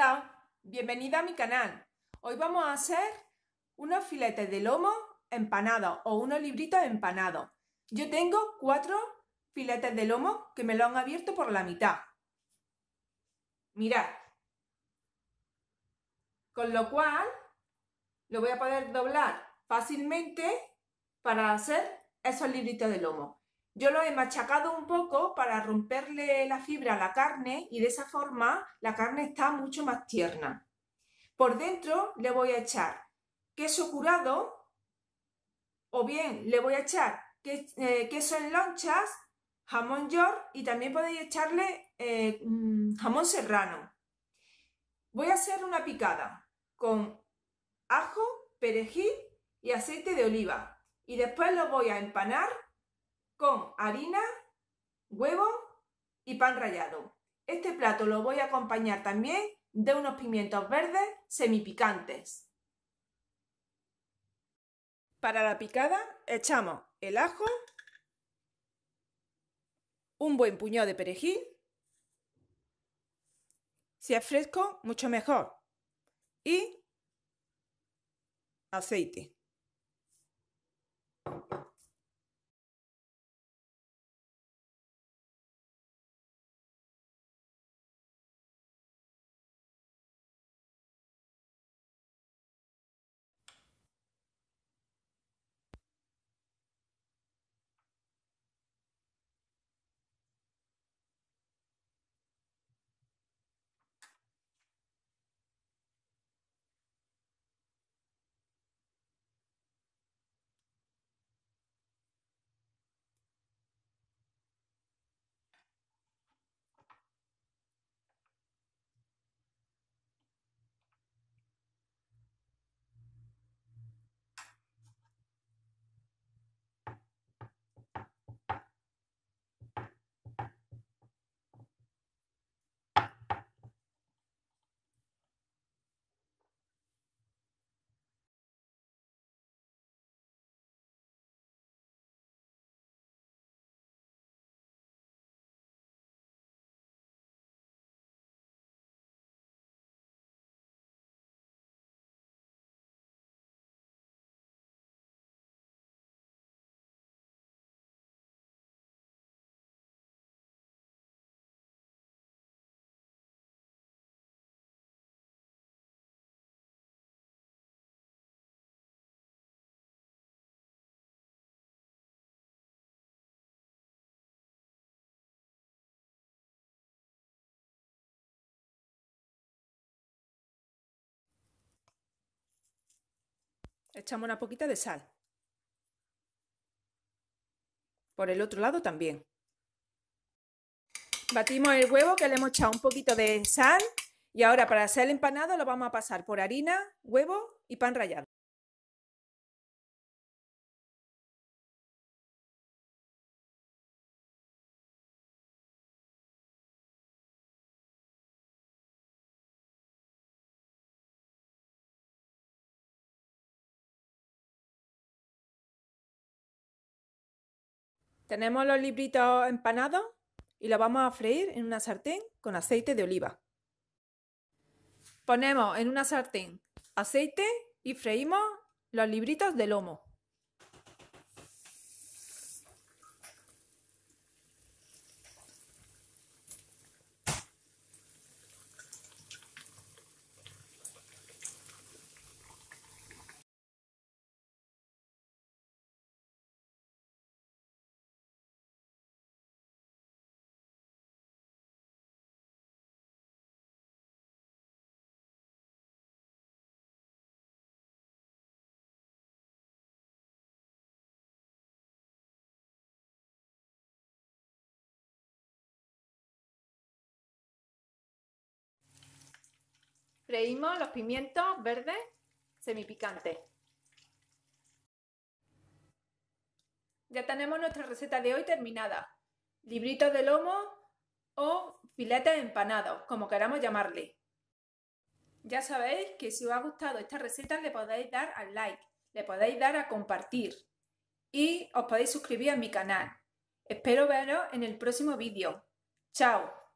Hola, bienvenida a mi canal. Hoy vamos a hacer unos filetes de lomo empanados o unos libritos empanados. Yo tengo cuatro filetes de lomo que me lo han abierto por la mitad. Mirad. Con lo cual lo voy a poder doblar fácilmente para hacer esos libritos de lomo. Yo lo he machacado un poco para romperle la fibra a la carne y de esa forma la carne está mucho más tierna. Por dentro le voy a echar queso curado o bien le voy a echar eh, queso en lonchas, jamón york y también podéis echarle eh, mm, jamón serrano. Voy a hacer una picada con ajo, perejil y aceite de oliva y después lo voy a empanar con harina, huevo y pan rallado. Este plato lo voy a acompañar también de unos pimientos verdes semipicantes. Para la picada echamos el ajo, un buen puñado de perejil, si es fresco mucho mejor, y aceite. Echamos una poquita de sal. Por el otro lado también. Batimos el huevo que le hemos echado un poquito de sal y ahora para hacer el empanado lo vamos a pasar por harina, huevo y pan rallado. Tenemos los libritos empanados y los vamos a freír en una sartén con aceite de oliva. Ponemos en una sartén aceite y freímos los libritos de lomo. Freímos los pimientos verdes semipicantes. Ya tenemos nuestra receta de hoy terminada. Libritos de lomo o filetes empanados, como queramos llamarle. Ya sabéis que si os ha gustado esta receta le podéis dar al like, le podéis dar a compartir y os podéis suscribir a mi canal. Espero veros en el próximo vídeo. ¡Chao!